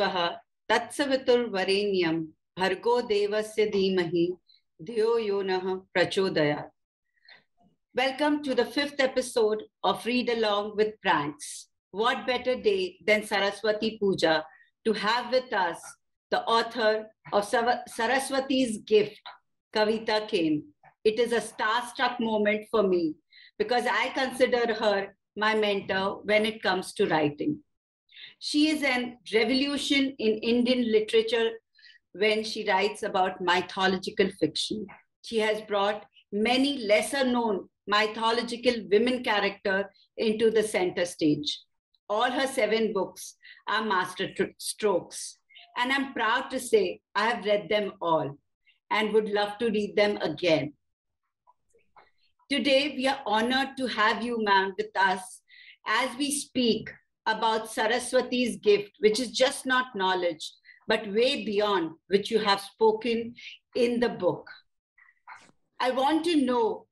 स्वः भर्गो देवस्य धीमहि, धियो यो नः प्रचोदयात्। Welcome to the fifth episode of read along with pranks what better day than Saraswati Puja to have with us the author of Saraswati's gift Kavita Kane it is a star struck moment for me because I consider her my mentor when it comes to writing She is a revolution in Indian literature when she writes about mythological fiction. She has brought many lesser known mythological women characters into the center stage. All her seven books are master strokes. And I'm proud to say I have read them all and would love to read them again. Today, we are honored to have you, ma'am, with us as we speak about Saraswati's gift, which is just not knowledge, but way beyond which you have spoken in the book. I want to know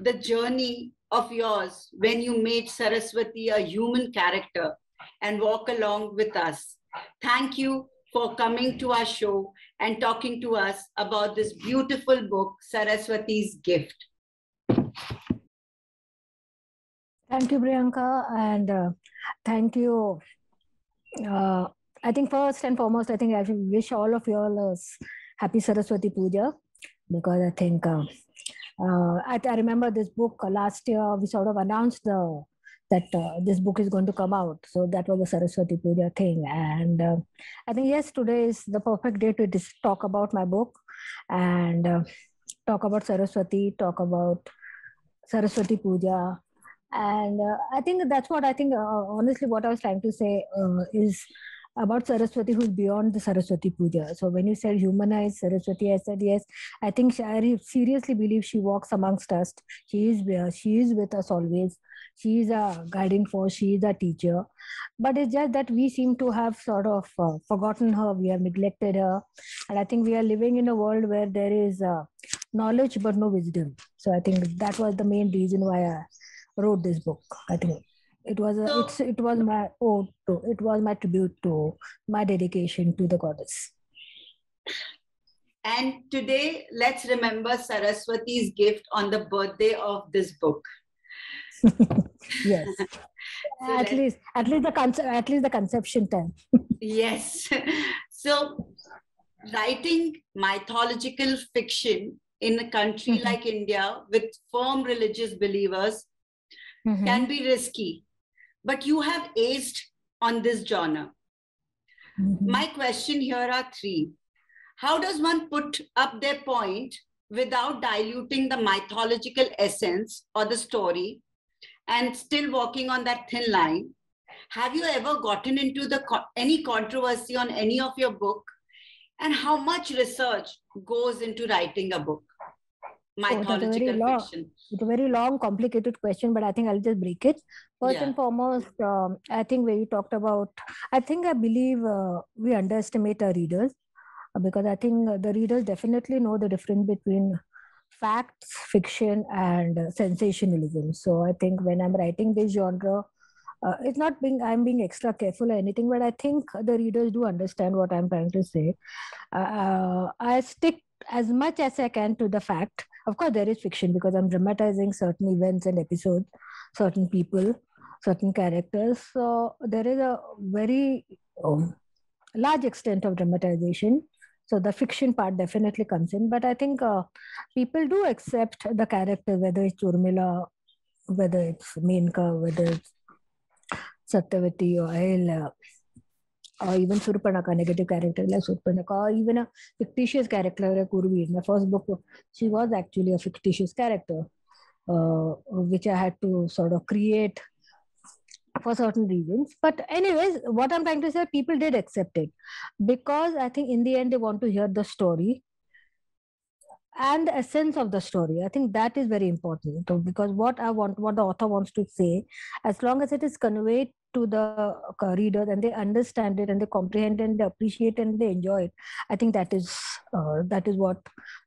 the journey of yours when you made Saraswati a human character and walk along with us. Thank you for coming to our show and talking to us about this beautiful book, Saraswati's Gift. Thank you, Priyanka, and uh, thank you. Uh, I think first and foremost, I think I wish all of you all a happy Saraswati Puja because I think uh, uh I, I, remember this book last year. We sort of announced the that uh, this book is going to come out. So that was the Saraswati Puja thing, and uh, I think yes, today is the perfect day to dis- talk about my book and talk about Saraswati, talk about Saraswati Puja, and uh, i think that's what i think uh, honestly what i was trying to say uh, is about saraswati who's beyond the saraswati puja. So when you said humanize saraswati i said yes. I think i seriously believe she walks amongst us. She is she is with us always. She is a guiding force. She is a teacher. But it's just that we seem to have sort of uh, forgotten her. We have neglected her. And i think we are living in a world where there is uh, knowledge but no wisdom. So i think that was the main reason why i wrote this book. I think it was a, so, it's it was my ode to it was my tribute to my dedication to the goddess. And today, let's remember Saraswati's gift on the birthday of this book. yes. so at least, at least the concept, at least the conception time. yes. So, writing mythological fiction in a country mm-hmm. like India with firm religious believers mm-hmm. can be risky, but you have aged on this genre. Mm-hmm. My question here are three. How does one put up their point without diluting the mythological essence or the story and still walking on that thin line? Have you ever gotten into the any controversy on any of your book? And how much research goes into writing a book? Mythological oh, fiction? It's a very long, complicated question, but I think I'll just break it. First yeah. and foremost, um, I think where you talked about, I think I believe uh, we underestimate our readers uh, because I think the readers definitely know the difference between facts, fiction, and uh, sensationalism. So I think when I'm writing this genre, uh, it's not being i'm being extra careful or anything but i think the readers do understand what i'm trying to say uh, i stick as much as i can to the fact of course there is fiction because i'm dramatizing certain events and episodes certain people certain characters. So there is a very um, large extent of dramatization. So the fiction part definitely comes in. But i think uh, people do accept the character whether it's urmila whether it's menka whether it's satyavati or Ahilya, or even Surpanaka, negative character like Surpanaka, or even a fictitious character like Urvi. In my first book, she was actually a fictitious character, uh, which I had to sort of create for certain reasons. But, anyways, what I'm trying to say, people did accept it because I think in the end they want to hear the story and the essence of the story. I think that is very important because what I want, what the author wants to say, as long as it is conveyed to the uh, readers and they understand it and they comprehend and they appreciate and they enjoy it. I think that is uh, that is what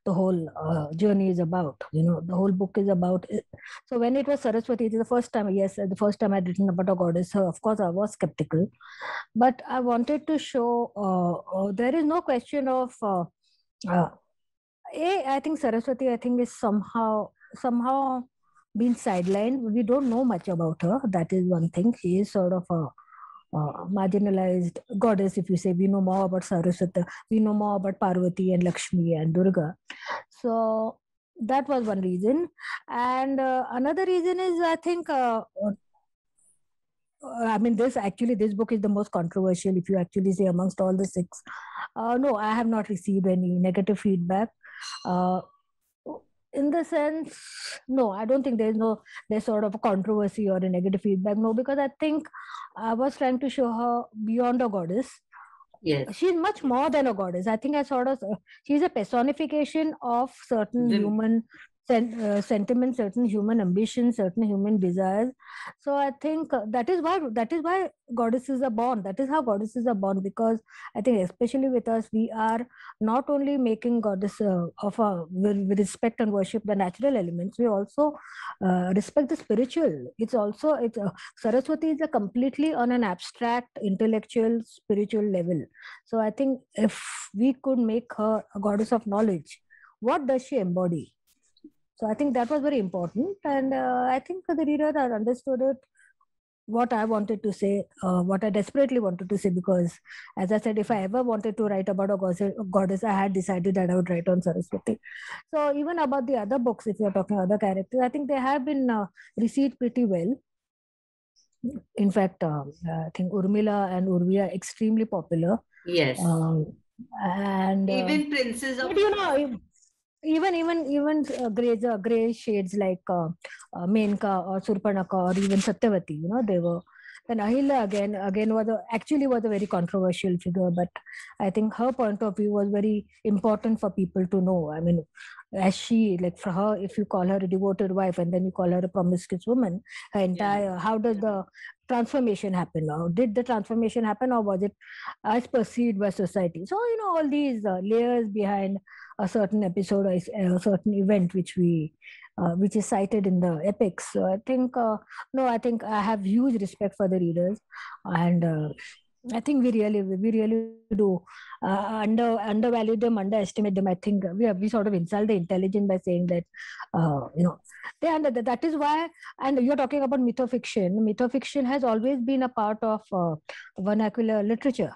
the whole uh, journey is about. You know the whole book is about it. so when it was saraswati the first time yes the first time i'd written about a goddess. So of course i was skeptical. But i wanted to show uh, uh, there is no question of uh, a i think saraswati i think is somehow somehow been sidelined. We don't know much about her. That is one thing. She is sort of a uh, marginalized goddess, if you say. We know more about Saraswati, we know more about Parvati and Lakshmi and Durga. So that was one reason. And uh, another reason is, I think, uh, uh I mean, this actually, this book is the most controversial, if you actually say, amongst all the six. Uh, no, I have not received any negative feedback. In the sense no i don't think there's no there's sort of a controversy or a negative feedback no because i think i was trying to show her beyond a goddess. Yes. She's much more than a goddess. I think i sort of she's a personification of certain human sen- uh, sentiments, certain human ambitions, certain human desires. So I think uh, that is why that is why goddesses are born. That is how goddesses are born because I think especially with us, we are not only making goddess uh, of a with, respect and worship the natural elements. We also uh, respect the spiritual. It's also it's uh, Saraswati is a completely on an abstract, intellectual, spiritual level. So I think if we could make her a goddess of knowledge, what does she embody? So I think that was very important. And uh, I think the reader understood it, what I wanted to say, uh, what I desperately wanted to say, because as I said, if I ever wanted to write about a goddess, I had decided that I would write on Saraswati. So even about the other books, if you're talking other characters, I think they have been uh, received pretty well. In fact, uh, I think Urmila and Urvi are extremely popular. Yes. Um, and uh, even princes of you know even even even uh, gray uh, gray shades like uh, uh, Menka or Surpanaka or even Satyavati, you know, they were. Then Ahilya again again was a, actually was a very controversial figure, but I think her point of view was very important for people to know. I mean, as she like for her, if you call her a devoted wife and then you call her a promiscuous woman, her entire yeah. how does the transformation happen? Or did the transformation happen, or was it as perceived by society? So you know all these uh, layers behind a certain episode or a certain event which we uh, which is cited in the epics so i think uh, no i think i have huge respect for the readers and uh, I think we really, we really do uh, under undervalue them, underestimate them. I think we have, we sort of insult the intelligence by saying that, uh, you know, they under that is why. And you're talking about mythofiction. Mythofiction has always been a part of uh, vernacular literature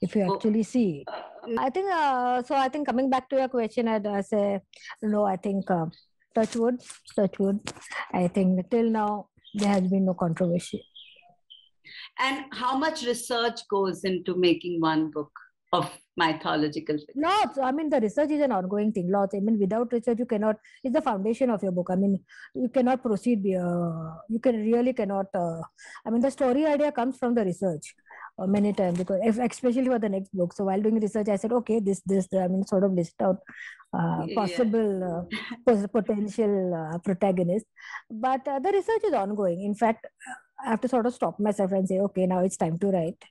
if you actually see. I think uh, so. I think coming back to your question, I'd uh, say no. I think uh, touchwood, touchwood. I think till now there has been no controversy. And how much research goes into making one book of mythological figures? Lots. I mean, the research is an ongoing thing. Lots. I mean, without research, you cannot. It's the foundation of your book. I mean, you cannot proceed. Uh, you can really cannot. Uh, I mean, the story idea comes from the research uh, many times because if, especially for the next book. So while doing research, I said, okay, this, this, I mean, sort of list out uh, possible uh, potential uh, protagonists. But uh, the research is ongoing. In fact, I have to sort of stop myself and say, okay, now it's time to write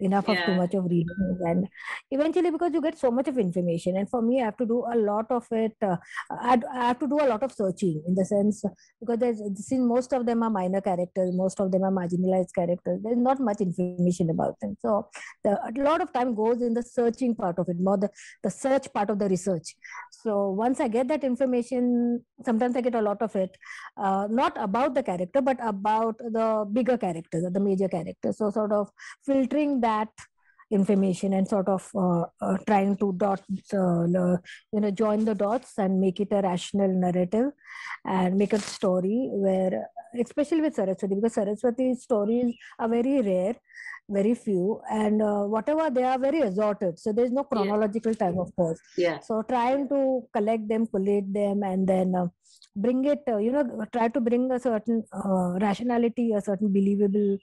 enough yeah. of too much of reading and eventually because you get so much of information and for me i have to do a lot of it uh, I, have to do a lot of searching in the sense because there's since most of them are minor characters most of them are marginalized characters there's not much information about them. So the, a lot of time goes in the searching part of it more the, the search part of the research. So once i get that information sometimes i get a lot of it uh, not about the character but about the bigger characters or the major characters. So sort of filtering that information and sort of uh, uh, trying to dot uh, you know join the dots and make it a rational narrative and make a story where especially with saraswati because saraswati stories are very rare very few and uh, whatever they are very assorted. So there's no chronological yeah. time of course. Yeah. So trying to collect them collate them and then uh, bring it uh, you know try to bring a certain rationality a certain believable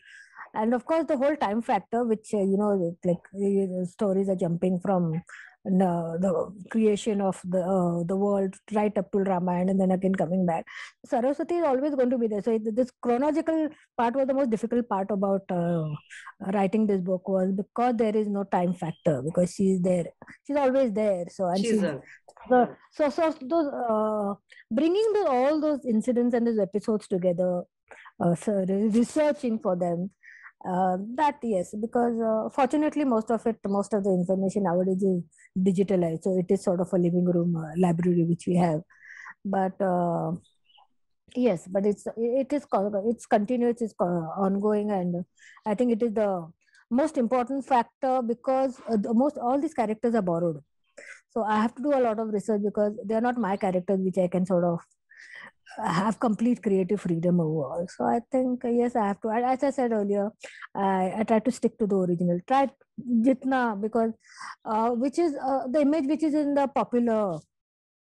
and of course the whole time factor which uh, you know like uh, stories are jumping from uh, the creation of the uh, the world right up to Ramayana and then again coming back. Saraswati is always going to be there. So it, this chronological part was the most difficult part about uh, writing this book was because there is no time factor because she's there. She's always there. So and she's, she's a... so, so so those uh, bringing the, all those incidents and those episodes together, uh, so researching for them uh, that yes because uh, fortunately most of it most of the information nowadays is digitalized so it is sort of a living room uh, library which we have. But uh, yes but it's it is it's continuous it's ongoing and i think it is the most important factor because uh, most all these characters are borrowed. So i have to do a lot of research because they are not my characters which i can sort of have complete creative freedom overall. So I think yes, I have to. As I said earlier, I, I try to stick to the original. Try jitna because uh, which is uh, the image which is in the popular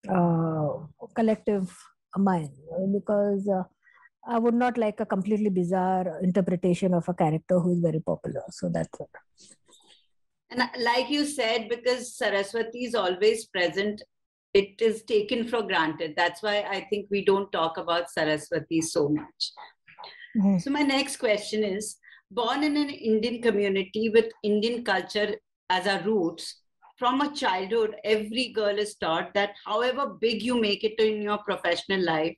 uh, collective mind because. Uh, I would not like a completely bizarre interpretation of a character who is very popular. So that's it. And like you said, because Saraswati is always present it is taken for granted. That's why I think we don't talk about Saraswati so much. Mm-hmm. So, my next question is born in an Indian community with Indian culture as our roots, from a childhood, every girl is taught that however big you make it in your professional life,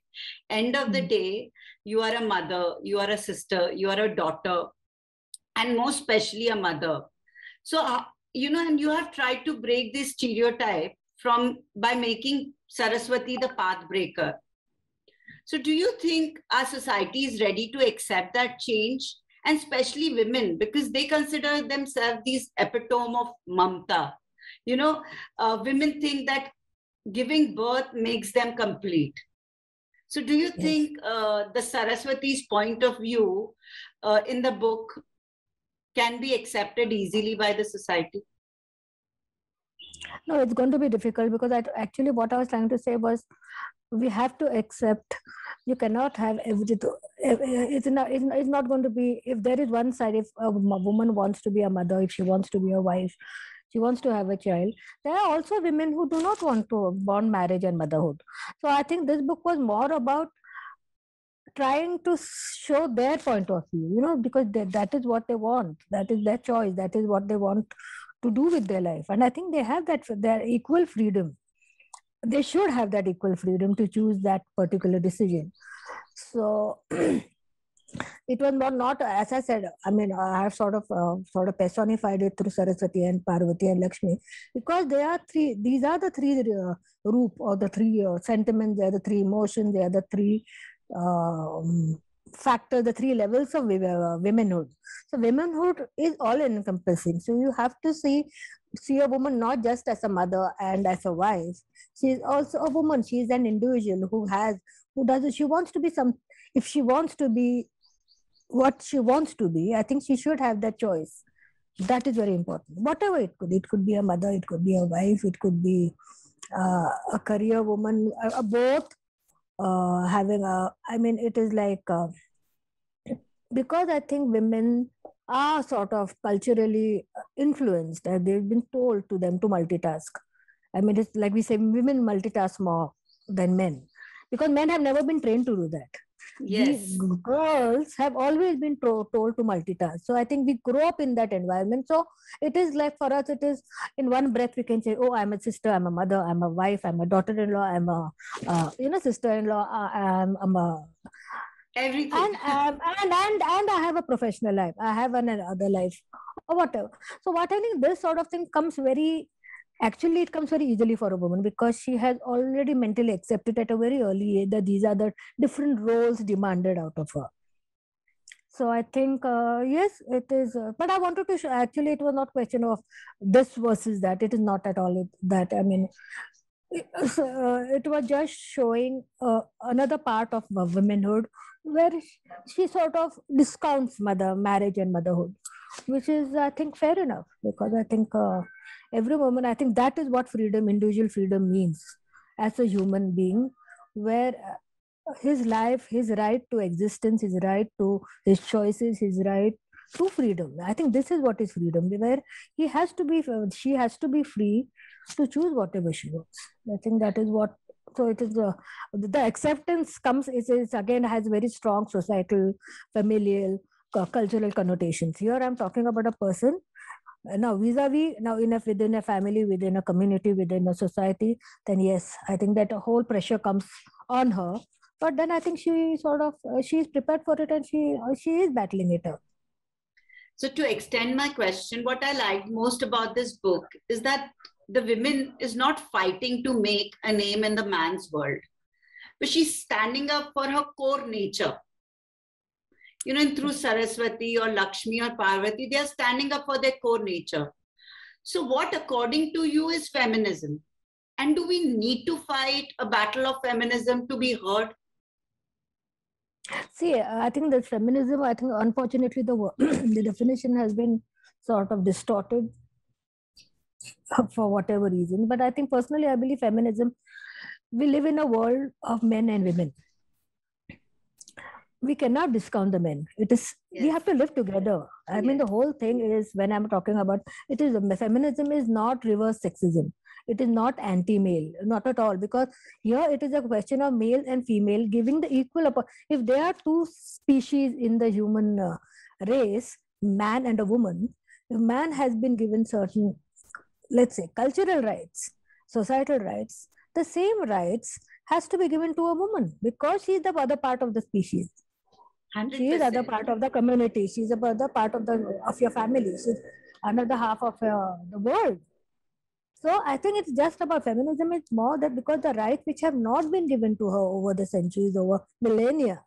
end of the mm-hmm. day, you are a mother, you are a sister, you are a daughter, and most especially a mother. So, uh, you know, and you have tried to break this stereotype from by making Saraswati the path breaker. So, do you think our society is ready to accept that change? And especially women, because they consider themselves these epitome of mamta. You know, uh, women think that giving birth makes them complete. So, do you yes. think uh, the Saraswati's point of view uh, in the book can be accepted easily by the society? No it's going to be difficult because I, actually what i was trying to say was we have to accept you cannot have everything eh, eh, it's not it's not going to be if there is one side if a woman wants to be a mother if she wants to be a wife she wants to have a child there are also women who do not want to bond marriage and motherhood. So i think this book was more about trying to show their point of view you know because they, that is what they want that is their choice that is what they want to do with their life. And i think they have that their equal freedom. They should have that equal freedom to choose that particular decision. So it was not, not as i said i mean i have sort of uh, sort of personified it through saraswati and parvati and lakshmi because they are three these are the three uh, roop or the three uh, sentiments they are the three emotions they are the three um, factor the three levels of uh, womanhood. So womanhood is all encompassing. So you have to see see a woman not just as a mother and as a wife. She is also a woman. She is an individual who has who does she wants to be some if she wants to be what she wants to be i think she should have that choice. That is very important. Whatever it could it could be a mother it could be a wife it could be uh, a career woman uh, both uh, having a i mean it is like uh, because i think women are sort of culturally influenced and they've been told to them to multitask. I mean it's like we say women multitask more than men because men have never been trained to do that. Yes. These girls have always been told to multitask. So i think we grow up in that environment. So it is like for us it is in one breath we can say oh i'm a sister i'm a mother i'm a wife i'm a daughter-in-law i'm a uh, you know sister-in-law uh, I'm, I'm a everything. And, um, and and and i have a professional life. I have an other life. Or whatever. So what i think this sort of thing comes very actually it comes very easily for a woman because she has already mentally accepted at a very early age that these are the different roles demanded out of her. So i think uh, yes it is uh, but i wanted to show actually it was not question of this versus that. It is not at all that i mean it, uh, it was just showing uh, another part of womanhood where she sort of discounts mother marriage and motherhood which is i think fair enough because i think uh, every woman i think that is what freedom individual freedom means as a human being where uh, his life his right to existence his right to his choices his right to freedom i think this is what is freedom where he has to be she has to be free to choose whatever she wants. I think that is what. So it is uh, the acceptance comes. It is again has very strong societal, familial, cultural connotations. Here I'm talking about a person now vis-a-vis now in a within a family within a community within a society then yes i think that a whole pressure comes on her but then i think she sort of uh, she is prepared for it and she uh, she is battling it out so to extend my question what i liked most about this book is that the women is not fighting to make a name in the man's world but she's standing up for her core nature you know, and through Saraswati or Lakshmi or Parvati, they are standing up for their core nature. So, what according to you is feminism? And do we need to fight a battle of feminism to be heard? See, I think that feminism, I think unfortunately the, the definition has been sort of distorted for whatever reason. But I think personally, I believe feminism, we live in a world of men and women we cannot discount the men it is yes. we have to live together i yes. mean the whole thing is when i'm talking about it is feminism is not reverse sexism it is not anti-male not at all because here it is a question of male and female giving the equal if there are two species in the human uh, race man and a woman if man has been given certain let's say cultural rights societal rights the same rights has to be given to a woman because she is the other part of the species 100%. She is other part of the community. She's a other part of the of your family. She's another half of uh, the world. So I think it's just about feminism. It's more that because the rights which have not been given to her over the centuries, over millennia.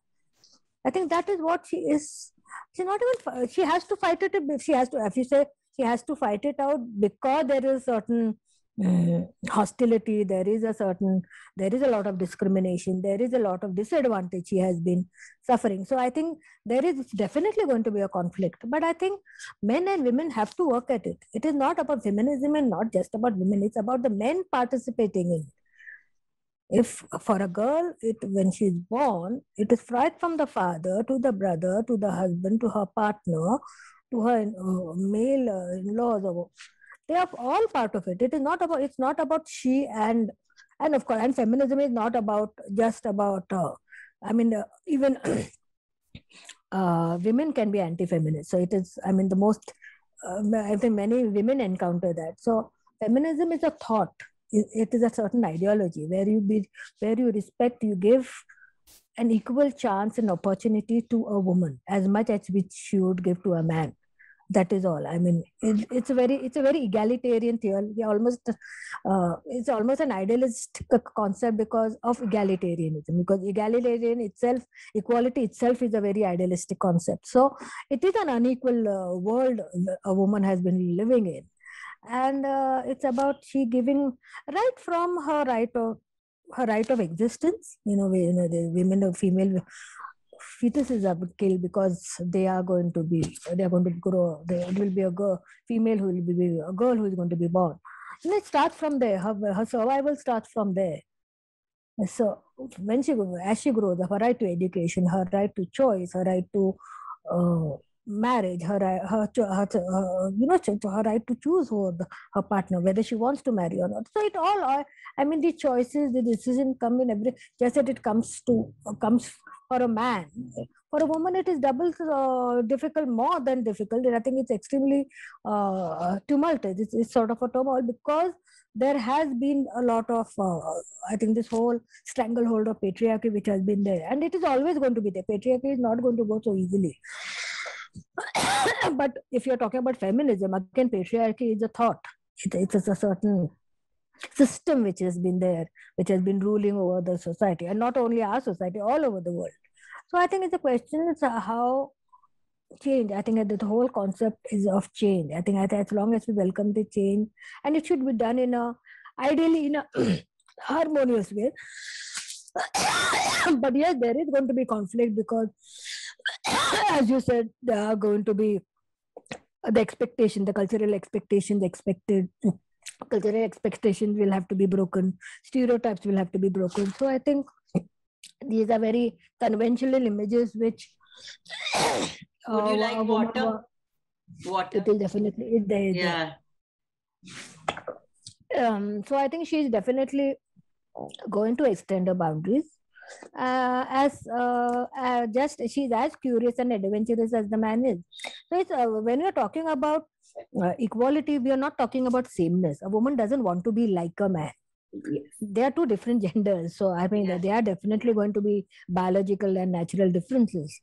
I think that is what she is. She's not even. She has to fight it. if She has to. If you say she has to fight it out because there is certain Mm, hostility there is a certain there is a lot of discrimination there is a lot of disadvantage he has been suffering. So i think there is definitely going to be a conflict. But i think men and women have to work at it. It is not about feminism and not just about women. It's about the men participating in it. If for a girl it when she's born it is right from the father to the brother to the husband to her partner to her uh, male uh, in-laws or they are all part of it. It is not about it's not about she and and of course and feminism is not about just about uh, i mean uh, even uh, women can be anti-feminist. So it is i mean the most uh, i think many women encounter that. So feminism is a thought. It, it is a certain ideology where you be where you respect you give an equal chance and opportunity to a woman as much as which she would give to a man. That is all. I mean it, it's a very it's a very egalitarian theory. Almost uh, it's almost an idealistic concept because of egalitarianism because egalitarian itself equality itself is a very idealistic concept. So it is an unequal uh, world a woman has been living in. And uh, it's about she giving right from her right of her right of existence you know, you know the women or female fetuses are killed because they are going to be they are going to grow there will be a girl female who will be a girl who is going to be born. It starts from there. Her, her survival starts from there. So when she as she grows her right to education her right to choice her right to uh, marriage her her, her, her you know her right to choose who her partner whether she wants to marry or not. So it all i mean the choices the decision come in every just that it comes to comes for a man. For a woman it is double uh, difficult more than difficult and i think it's extremely uh, tumultuous. It's, it's, sort of a turmoil because there has been a lot of uh, i think this whole stranglehold of patriarchy which has been there. And it is always going to be there. Patriarchy is not going to go so easily but if you're talking about feminism, again, patriarchy is a thought. It, it's a certain system which has been there, which has been ruling over the society, and not only our society, all over the world. So I think it's a question it's how change. I think that the whole concept is of change. I think as long as we welcome the change, and it should be done in a ideally in a harmonious way. but yes, there is going to be conflict because as you said, there are going to be the expectation, the cultural expectations expected. Cultural expectations will have to be broken. Stereotypes will have to be broken. So I think these are very conventional images which. Would you uh, like water? Water. It is definitely it there. Yeah. um, so I think she's definitely going to extend her boundaries. Uh, as uh, uh, just she's as curious and adventurous as the man is. So it's uh, when you're talking about uh, equality, we are not talking about sameness. A woman doesn't want to be like a man. Yes. They are two different genders, so I mean Yeah. they are definitely going to be biological and natural differences.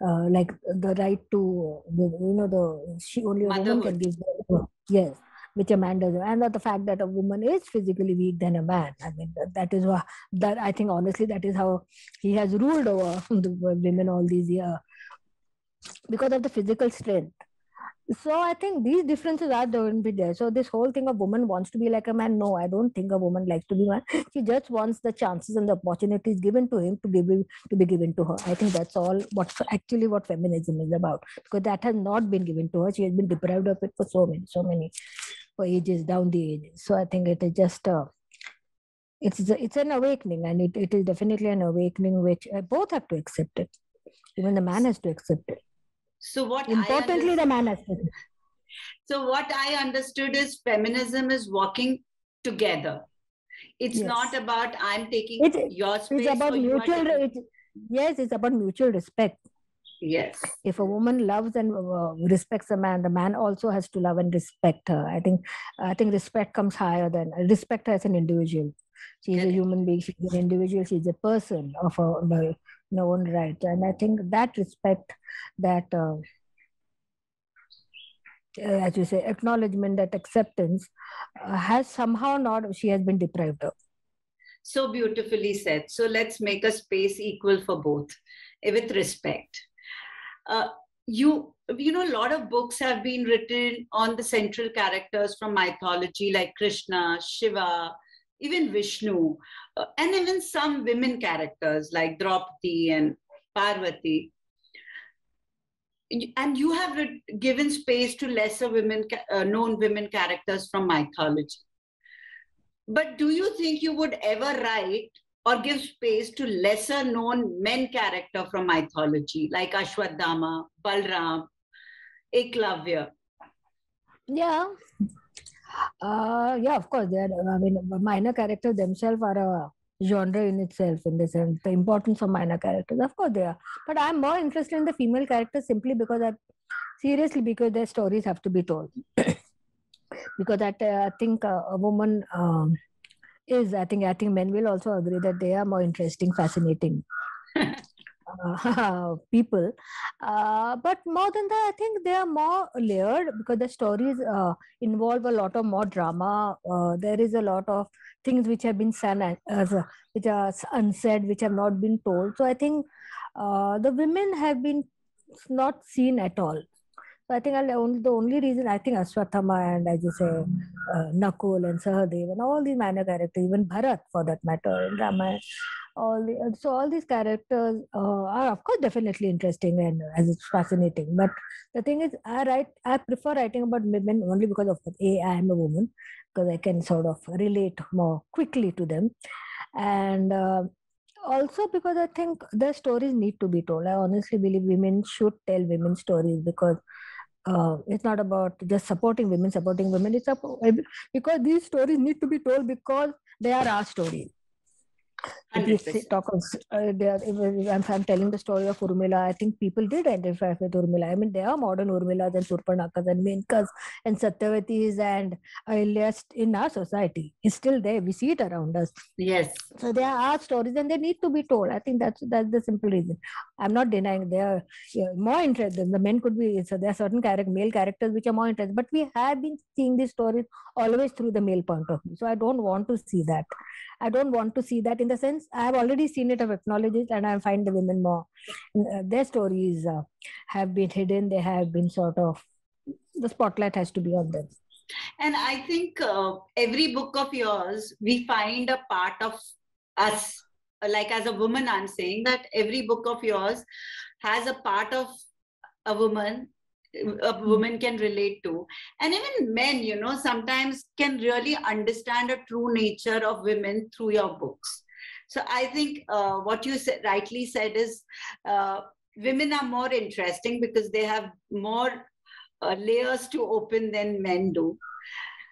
Uh, like the right to, you know, the she only a woman can give birth. Yes, which a man doesn't, and the fact that a woman is physically weak than a man. I mean that, that is why that I think honestly that is how he has ruled over the women all these years because of the physical strength. So I think these differences are going to be there. So this whole thing of woman wants to be like a man. No, I don't think a woman likes to be man. She just wants the chances and the opportunities given to him to give to be given to her. I think that's all what's actually what feminism is about. Because that has not been given to her. She has been deprived of it for so many, so many for ages down the ages. So I think it is just uh, it's it's an awakening, and it, it is definitely an awakening which uh, both have to accept it. Even the man has to accept it. So what Importantly, the man has to. So what I understood is feminism is working together. It's Yes. not about I'm taking It- your space. It's about or you are mutual. It, yes, it's about mutual respect. Yes. If a woman loves and uh, respects a man, the man also has to love and respect her. I think. I think respect comes higher than respect her as an individual. She's a human being. She's an individual. She's a person of her own, her own right. And I think that respect, that uh, uh, as you say, acknowledgement, that acceptance, uh, has somehow not. She has been deprived of. So beautifully said. So let's make a space equal for both with respect. Uh, you you know a lot of books have been written on the central characters from mythology like krishna shiva even vishnu uh, and even some women characters like draupadi and parvati. And you have given space to lesser women uh, known women characters from mythology. But do you think you would ever write or give space to lesser known men character from mythology like ashwathama balram eklavya Yeah. Uh, yeah, of course. They are, I mean, minor characters themselves are a genre in itself, in the sense, the importance of minor characters. Of course, they are. But I'm more interested in the female characters simply because I, seriously, because their stories have to be told. because that, uh, I think uh, a woman um, is, I think, I think men will also agree that they are more interesting, fascinating. uh, people. Uh, but more than that i think they are more layered because the stories uh, involve a lot of more drama. Uh, there is a lot of things which have been said a- which are unsaid which have not been told. So i think uh, the women have been not seen at all so I think only, the only reason I think Ashwathama and as you say, uh, Nakul and Sahadev and all these minor characters, even Bharat for that matter, in Ramayana, all the, so all these characters uh, are of course definitely interesting and uh, as it's fascinating. But the thing is, I write, I prefer writing about women only because of a I am a woman because I can sort of relate more quickly to them, and. Uh, also because i think their stories need to be told i honestly believe women should tell women's stories because uh, it's not about just supporting women supporting women. It's about, because these stories need to be told because they are our stories if you talk of, uh, there, if, if I'm, I'm telling the story of Urmila, I think people did identify with Urmila. I mean, there are modern Urmilas and Surpanakas and Menkas and Satyavatis and Ahilyas in our society. It's still there. We see it around us. yes So there are stories and they need to be told. I think that's that's the simple reason. I'm not denying they are yeah, more interested. Than the men could be so there are certain character male characters which are more interested, but we have been seeing these stories always through the male point of view. So I don't want to see that. I don't want to see that in the sense I have already seen it, acknowledged it, and I find the women more uh, their stories uh, have been hidden. They have been sort of the spotlight has to be on them. And I think uh, every book of yours, we find a part of us. Like as a woman, I'm saying that every book of yours has a part of a woman a woman can relate to and even men you know sometimes can really understand a true nature of women through your books so i think uh, what you said, rightly said is uh, women are more interesting because they have more uh, layers to open than men do.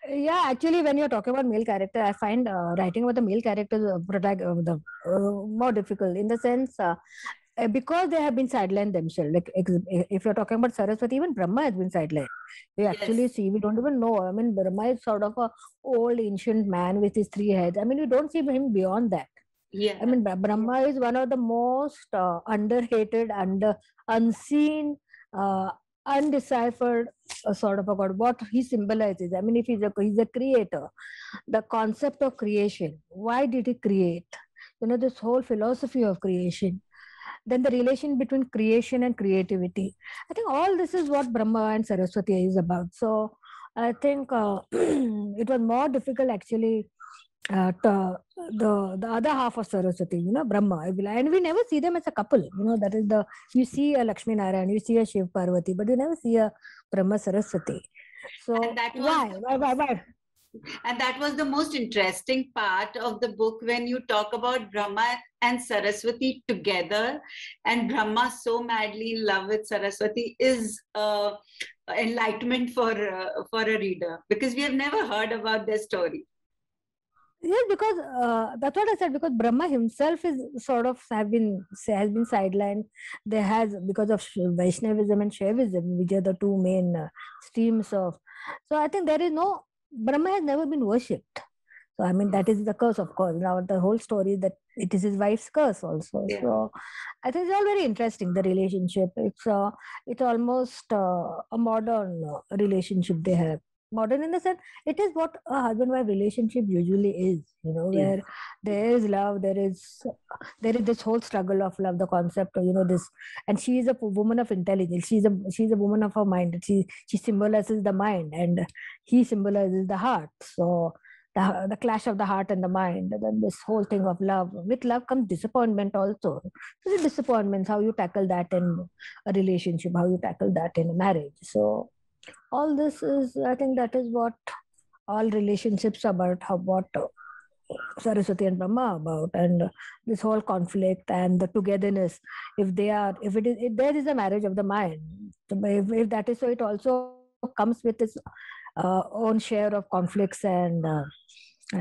Yeah actually when you're talking about male character i find uh, writing about the male characters uh, uh, the, uh, more difficult in the sense uh, because they have been sidelined themselves. Like if you're talking about saraswati even brahma has been sidelined. We actually yes. see we don't even know. I mean brahma is sort of a old ancient man with his three heads. I mean we don't see him beyond that yeah i mean brahma is one of the most uh, underhated under unseen uh, undeciphered uh, sort of a god. What he symbolizes i mean if he's a he's a creator the concept of creation why did he create? You know this whole philosophy of creation then the relation between creation and creativity. I think all this is what brahma and saraswati is about. So i think uh, it was more difficult actually uh, the, the the other half of Saraswati, you know, Brahma, and we never see them as a couple. You know, that is the you see a Lakshmi Narayan, you see a Shiv Parvati, but you never see a Brahma Saraswati. So that was, why, why, why, why? And that was the most interesting part of the book when you talk about Brahma and Saraswati together, and Brahma so madly in love with Saraswati is uh, enlightenment for uh, for a reader because we have never heard about their story. Yes, because uh, that's what I said. Because Brahma himself is sort of have been has been sidelined. There has because of Vaishnavism and Shaivism, which are the two main uh, streams of. So I think there is no Brahma has never been worshipped. So I mean that is the curse, of course. Now the whole story that it is his wife's curse also. Yeah. So I think it's all very interesting. The relationship. It's uh, it's almost uh, a modern uh, relationship they have modern in the sense it is what a husband wife relationship usually is you know where yeah. there is love there is there is this whole struggle of love the concept of you know this and she is a woman of intelligence she's a she's a woman of her mind she she symbolizes the mind and he symbolizes the heart so the, the clash of the heart and the mind and then this whole thing of love with love comes disappointment also so the disappointments how you tackle that in a relationship how you tackle that in a marriage so all this is i think that is what all relationships about how what saraswati and brahma about. And this whole conflict and the togetherness if they are if it is if there is a marriage of the mind if, if that is so it also comes with its uh, own share of conflicts and uh,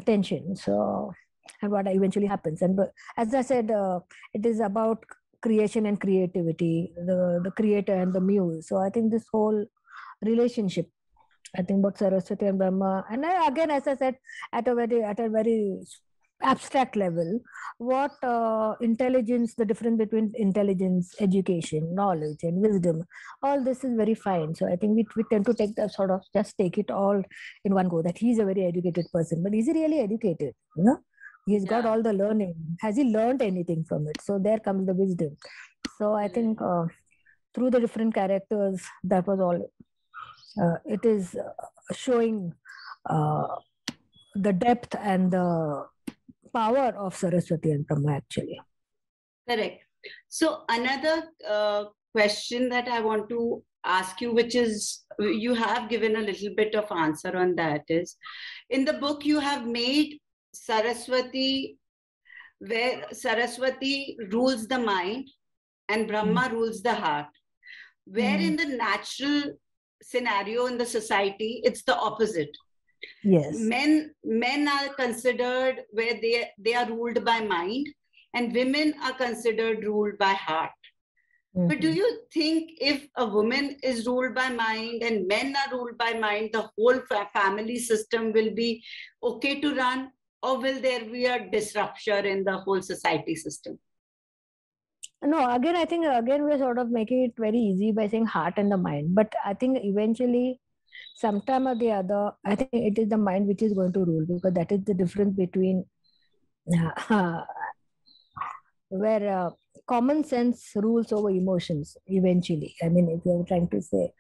tension. So and what eventually happens. And as i said uh, it is about creation and creativity the the creator and the muse. So i think this whole relationship. I think both saraswati and brahma and I, again as i said at a very at a very abstract level what uh, intelligence the difference between intelligence education knowledge and wisdom all this is very fine. So i think we, we tend to take the sort of just take it all in one go that he's a very educated person but is he really educated? You know? He's yeah. got all the learning. Has he learned anything from it? So there comes the wisdom. So i think uh, through the different characters that was all it is uh, showing uh, the depth and the power of Saraswati and Brahma actually. Correct. So another uh, question that I want to ask you, which is you have given a little bit of answer on that, is in the book you have made Saraswati where Saraswati rules the mind and Brahma mm. rules the heart. Where mm. in the natural scenario in the society it's the opposite yes men men are considered where they they are ruled by mind and women are considered ruled by heart mm-hmm. but do mm-hmm. you think if a woman is ruled by mind and men are ruled by mind the whole family system will be okay to run or will there be a disruption in the whole society system no again i think again we're sort of making it very easy by saying heart and the mind. But i think eventually sometime or the other i think it is the mind which is going to rule because that is the difference between uh, where uh, common sense rules over emotions eventually. I mean if you're trying to say.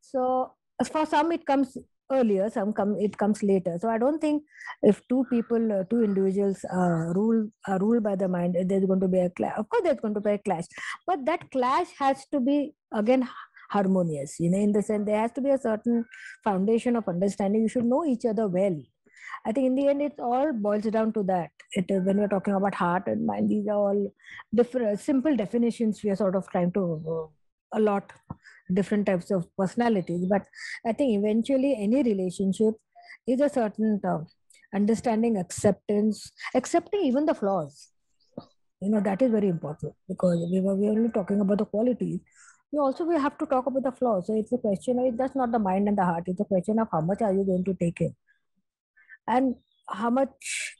So for some it comes earlier some come it comes later. So i don't think if two people uh, two individuals uh, rule are ruled by the mind there's going to be a clash of course there's going to be a clash. But that clash has to be again harmonious you know in the sense there has to be a certain foundation of understanding. You should know each other well. I think in the end it all boils down to that. It is when we're talking about heart and mind these are all different simple definitions we are sort of trying to uh, a lot different types of personalities but i think eventually any relationship is a certain term. Understanding acceptance accepting even the flaws. You know that is very important because we were we only talking about the qualities. We also we have to talk about the flaws. So it's a question of that's not the mind and the heart. It's a question of how much are you going to take in? And how much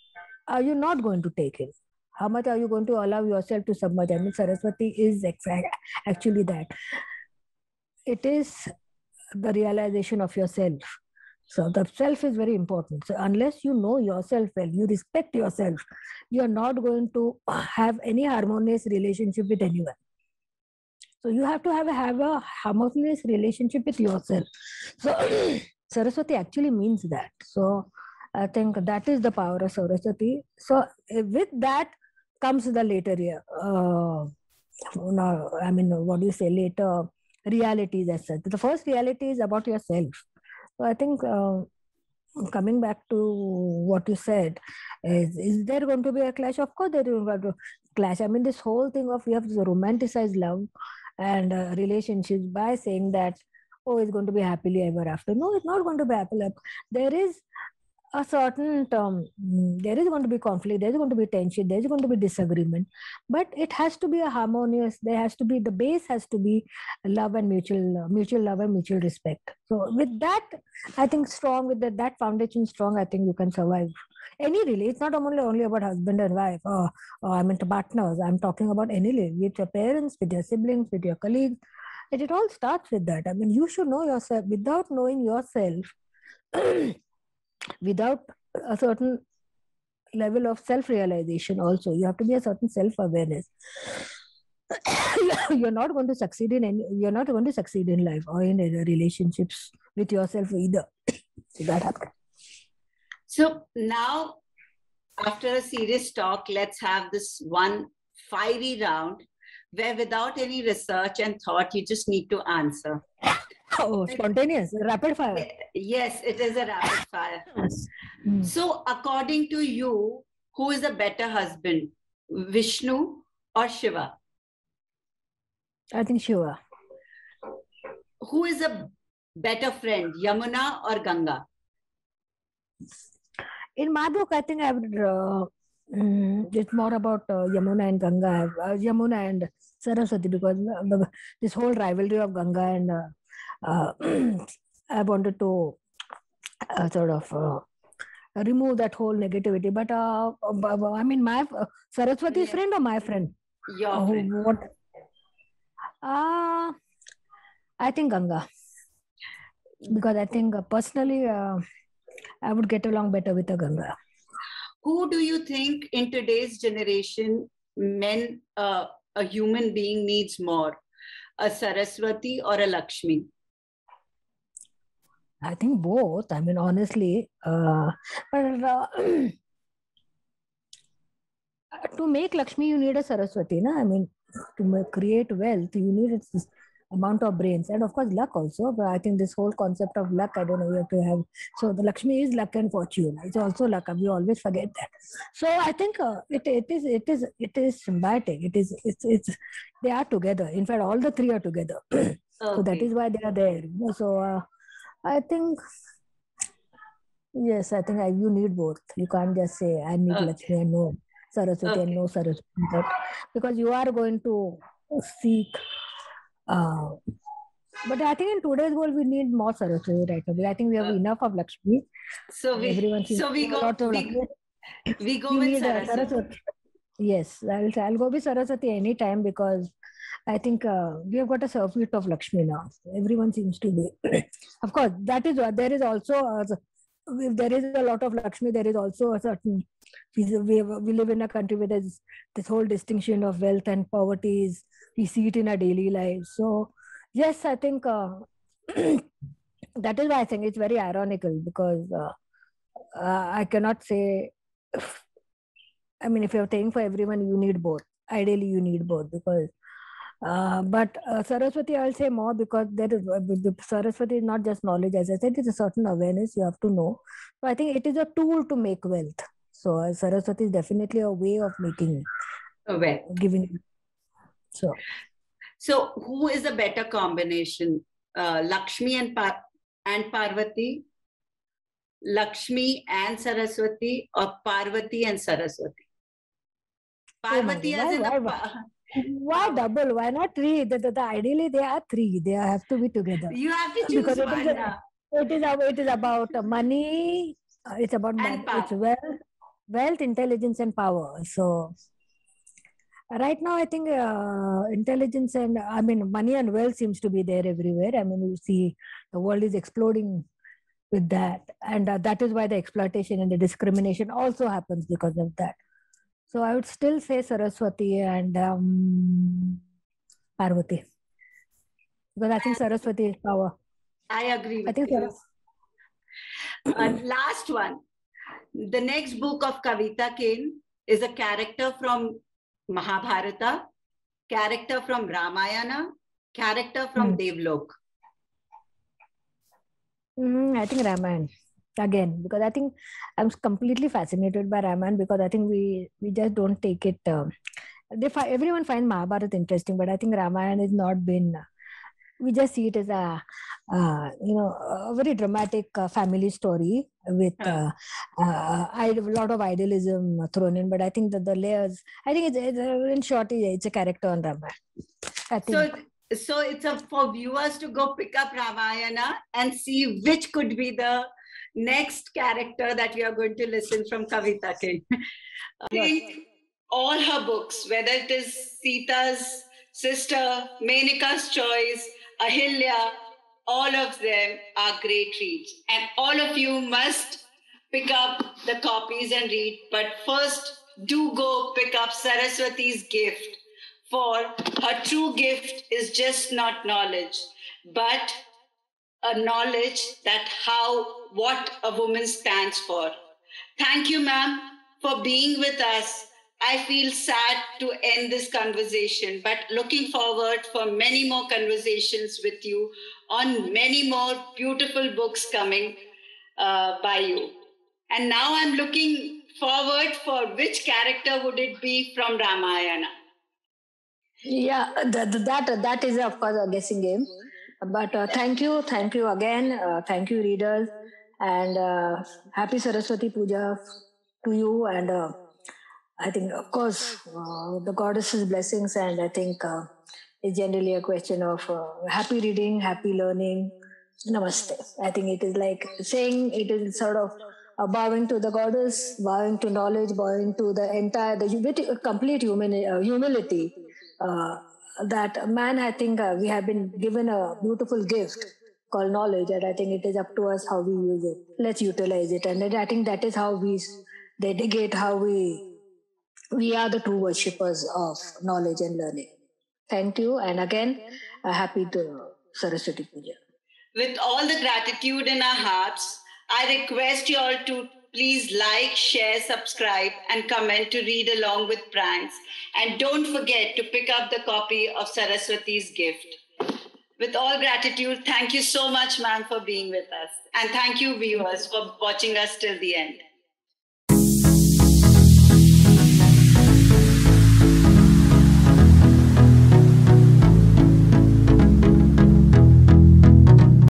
are you not going to take in? How much are you going to allow yourself to submerge? I mean saraswati is actually that it is the realization of yourself so the self is very important. So unless you know yourself well, you respect yourself, you are not going to have any harmonious relationship with anyone. So you have to have a, have a harmonious relationship with yourself. So Saraswati actually means that. So I think that is the power of Saraswati. So with that comes the later year. Uh, no, I mean, what do you say? Later realities as such. The first reality is about yourself so I think uh, coming back to what you said, is, is there going to be a clash? Of course, there is going to clash. I mean, this whole thing of we have to romanticize love and uh, relationships by saying that oh, it's going to be happily ever after. No, it's not going to be happily. ever. There is a certain term mm, there is going to be conflict there is going to be tension there is going to be disagreement but it has to be a harmonious there has to be the base has to be love and mutual mutual love and mutual respect. So with that i think strong with that, that foundation strong i think you can survive. Any really it's not only only about husband and wife or, or i mean partners i'm talking about any with your parents with your siblings with your colleagues it all starts with that. I mean you should know yourself without knowing yourself without a certain level of self-realization also. You have to be a certain self-awareness. You're not going to succeed in any you're not going to succeed in life or in relationships with yourself either. So that happened. So now after a serious talk let's have this one fiery round where without any research and thought you just need to answer Oh, spontaneous, rapid fire. Yes, it is a rapid fire. Mm. So, according to you, who is a better husband, Vishnu or Shiva? I think Shiva. Who is a better friend, Yamuna or Ganga? In my book, I think I would. Uh, mm, it's more about uh, Yamuna and Ganga, uh, Yamuna and Saraswati, because uh, this whole rivalry of Ganga and uh, I wanted to uh, sort of uh, remove that whole negativity. But uh, I mean, my Saraswati's yeah. friend or my friend? Your friend. What? Uh, I think Ganga. Because I think personally, I would get along better with a Ganga. Who do you think in today's generation men, uh, a human being needs more, a Saraswati or a Lakshmi? I think both. I mean, honestly, uh, but uh, to make Lakshmi, you need a Saraswati. Na? I mean, to create wealth, you need this amount of brains and of course luck also. But I think this whole concept of luck, I don't know, you have to have. So the Lakshmi is luck and fortune. It's also luck. We always forget that. So I think uh, it it is it is it is symbiotic. It is it's it's they are together. In fact, all the three are together. Okay. so that is why they are there. So. Uh, I think yes, I think I, you need both. You can't just say I need okay. Lakshmi and no Saraswati okay. and no Saraswati, but because you are going to seek. Uh, but I think in today's world we need more Saraswati right now. I think we have uh, enough of Lakshmi. So we Everyone so we go we, we, go we with Saraswati. Saraswati. Yes, I'll I'll go with Saraswati anytime because I think uh, we have got a surfeit of Lakshmi now. Everyone seems to be. of course, that is what there is also. Uh, if there is a lot of Lakshmi, there is also a certain. We, we, we live in a country where there's this whole distinction of wealth and poverty. Is, we see it in our daily lives. So, yes, I think uh, that is why I think it's very ironical because uh, uh, I cannot say. I mean, if you're saying for everyone, you need both. Ideally, you need both because uh, but uh, Saraswati, I'll say more because there is uh, Saraswati is not just knowledge. As I said, it's a certain awareness you have to know. So I think it is a tool to make wealth. So uh, Saraswati is definitely a way of making well giving. So, so who is a better combination, uh, Lakshmi and Par- and Parvati, Lakshmi and Saraswati or Parvati and Saraswati? Parvati why, as in why, the why? pa- Why double? Why not three? The, the, the, ideally, they are three. They have to be together. you have to choose Because one. is a- now. It is about, it is about uh, money. uh, It's about And mon- it's wealth, wealth, intelligence, and power. So right now, I think uh, intelligence and I mean money and wealth seems to be there everywhere. I mean, you see, the world is exploding with that, and uh, that is why the exploitation and the discrimination also happens because of that. So I would still say Saraswati and um, Parvati because I think Saraswati is power. I agree with I think you. so. And last one. The next book of Kavita Kane is a character from Mahabharata, character from Ramayana, character from Hmm. Devlok. Mm, I think Ramayan again because I think I'm completely fascinated by Ramayan because I think we we just don't take it. Um, they fi- everyone find Mahabharata interesting, but I think Ramayana has not been. we just see it as a uh, you know a very dramatic uh, family story with uh, uh, I, a lot of idealism thrown in. But I think that the layers. I think it's, it's uh, in short, it's a character on Ramayana. I think. So, so it's up for viewers to go pick up Ramayana and see which could be the next character that we are going to listen from Kavita Kane. I think all her books, whether it is Sita's sister, Menaka's Choice, Ahilya, all of them are great reads. And all of you must pick up the copies and read. But first, do go pick up Saraswati's gift. For her true gift is just not knowledge, but a knowledge that how what a woman stands for. Thank you, ma'am, for being with us. I feel sad to end this conversation, but looking forward for many more conversations with you on many more beautiful books coming uh, by you. And now I'm looking forward for which character would it be from Ramayana? Yeah, that that, that is of course a guessing game. But uh, thank you, thank you again, uh, thank you, readers, and uh, happy Saraswati Puja to you. And uh, I think, of course, uh, the goddess's blessings, and I think uh, it's generally a question of uh, happy reading, happy learning. Namaste. I think it is like saying it is sort of uh, bowing to the goddess, bowing to knowledge, bowing to the entire, the complete human humility. That man, I think we have been given a beautiful gift called knowledge, and I think it is up to us how we use it. Let's utilize it, and I think that is how we dedicate how we we are the true worshippers of knowledge and learning. Thank you, and again, a happy to Saraswati Puja. With all the gratitude in our hearts, I request you all to please like, share, subscribe, and comment to read along with pranks. And don't forget to pick up the copy of Saraswati's gift. With all gratitude, thank you so much, ma'am, for being with us. And thank you, viewers, for watching us till the end.